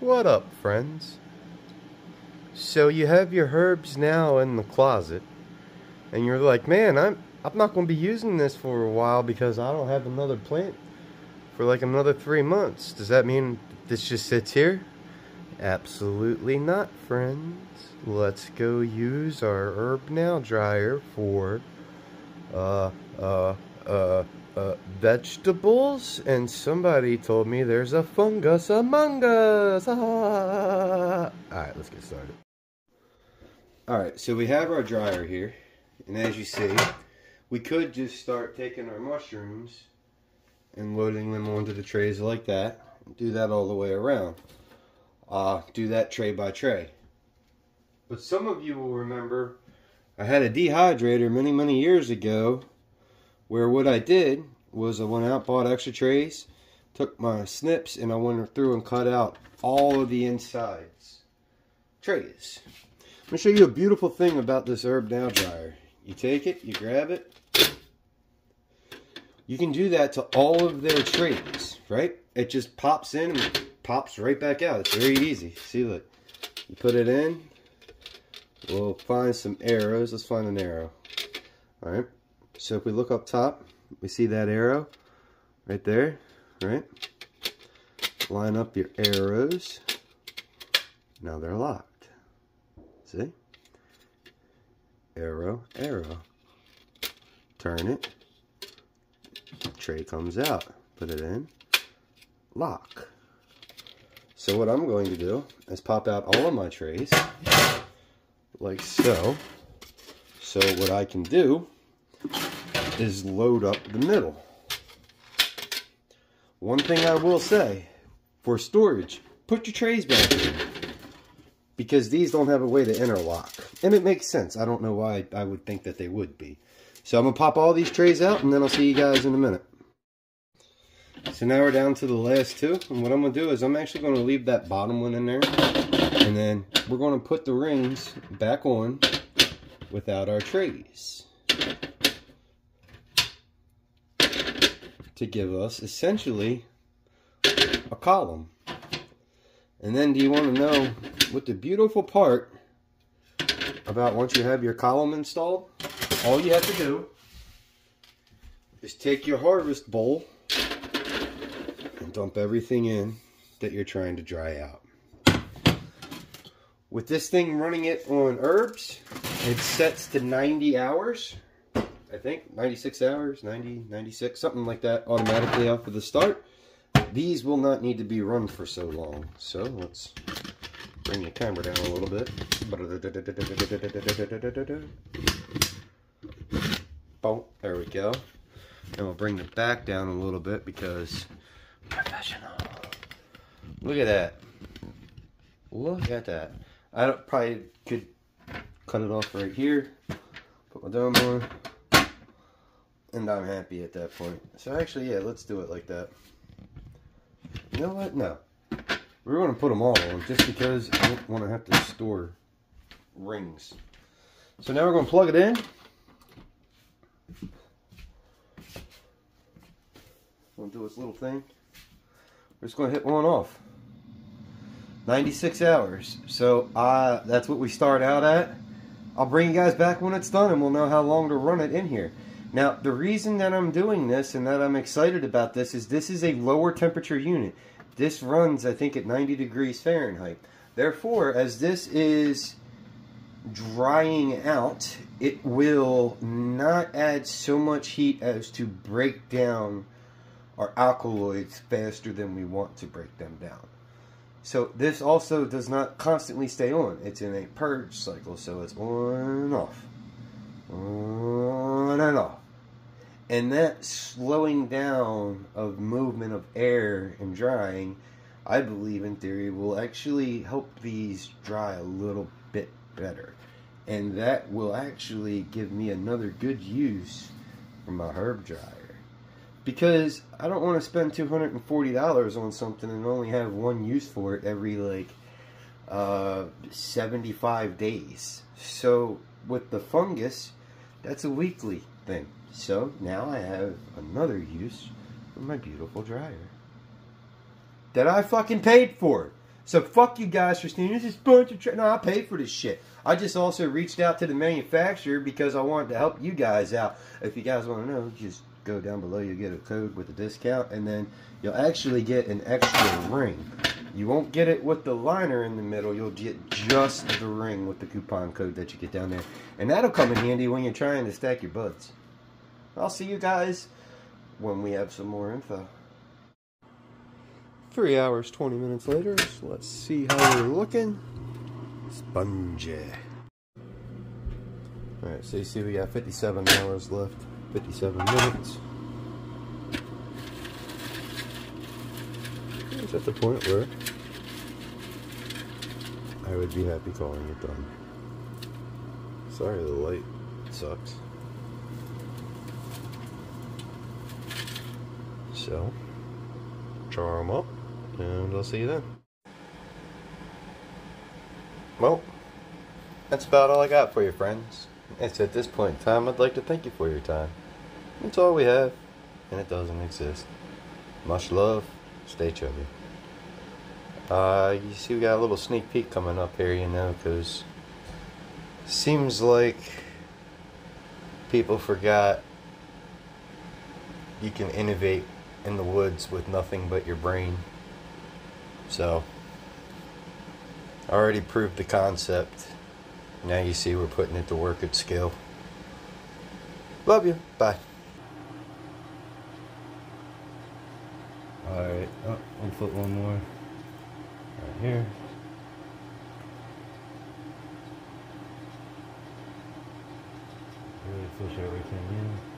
What up, friends? So you have your Herbsnow in the closet, and you're like, man, I'm I'm not going to be using this for a while because I don't have another plant for like another three months. Does that mean this just sits here? Absolutely not, friends. Let's go use our herb now dryer for uh uh uh uh, vegetables, and somebody told me there's a fungus among us. Ah. Alright, let's get started. Alright, so we have our dryer here, and as you see, we could just start taking our mushrooms and loading them onto the trays like that. Do that all the way around. Uh, do that tray by tray. But some of you will remember I had a dehydrator many, many years ago where what I did was I went out, bought extra trays, took my snips, and I went through and cut out all of the insides trays. Let me show you a beautiful thing about this herb now dryer. You take it, you grab it. You can do that to all of their trays, right? It just pops in and pops right back out. It's very easy. See, look. You put it in. We'll find some arrows. Let's find an arrow. All right. So if we look up top, we see that arrow right there, right? Line up your arrows. Now they're locked. See? Arrow, arrow. Turn it. Tray comes out. Put it in. Lock. So what I'm going to do is pop out all of my trays like so. So what I can do is load up the middle. One thing I will say, for storage, put your trays back in. Because these don't have a way to interlock. And it makes sense. I don't know why I would think that they would be. So I'm going to pop all these trays out and then I'll see you guys in a minute. So now we're down to the last two. And what I'm going to do is I'm actually going to leave that bottom one in there. And then we're going to put the rings back on without our trays. To give us essentially a column. And then do you want to know what the beautiful part about once you have your column installed? All you have to do is take your harvest bowl and dump everything in that you're trying to dry out. With this thing running it on herbs, it sets to 90 hours. I think 96 hours, 90, 96, something like that automatically off of the start. These will not need to be run for so long. So let's bring the camera down a little bit. Boom, there we go. And we'll bring the back down a little bit because professional. Look at that. Look at that. I don't, probably could cut it off right here. Put my dome on and I'm happy at that point. So actually, yeah, let's do it like that. You know what? No. We're going to put them all on just because I don't want to have to store rings. So now we're going to plug it in. Going to do its little thing. We're just going to hit one off. 96 hours. So uh, that's what we start out at. I'll bring you guys back when it's done and we'll know how long to run it in here. Now, the reason that I'm doing this and that I'm excited about this is this is a lower temperature unit. This runs, I think, at 90 degrees Fahrenheit. Therefore, as this is drying out, it will not add so much heat as to break down our alkaloids faster than we want to break them down. So this also does not constantly stay on. It's in a purge cycle, so it's on and off. On and off. And that slowing down of movement of air and drying, I believe in theory, will actually help these dry a little bit better. And that will actually give me another good use for my herb dryer. Because I don't want to spend $240 on something and only have one use for it every like uh, 75 days. So with the fungus, that's a weekly thing. So now I have another use for my beautiful dryer. That I fucking paid for. So fuck you guys for saying this is bunch of tra-. No, I paid for this shit. I just also reached out to the manufacturer because I wanted to help you guys out. If you guys want to know, just go down below. You'll get a code with a discount, and then you'll actually get an extra ring. You won't get it with the liner in the middle. You'll get just the ring with the coupon code that you get down there, and that'll come in handy when you're trying to stack your buds. I'll see you guys when we have some more info. Three hours, 20 minutes later, so let's see how we're looking. Spongy. Alright, so you see we got 57 hours left, 57 minutes. It's at the point where I would be happy calling it done. Sorry the light sucks. So, char them up, and I'll see you then. Well, that's about all I got for you, friends. It's at this point in time, I'd like to thank you for your time. That's all we have, and it doesn't exist. Much love. Stay chubby. Uh, you see, we got a little sneak peek coming up here, you know, because seems like people forgot you can innovate in the woods with nothing but your brain. So, I already proved the concept. Now you see we're putting it to work at scale. Love you. Bye. Alright, oh, I'll put one more right here. Really push everything in.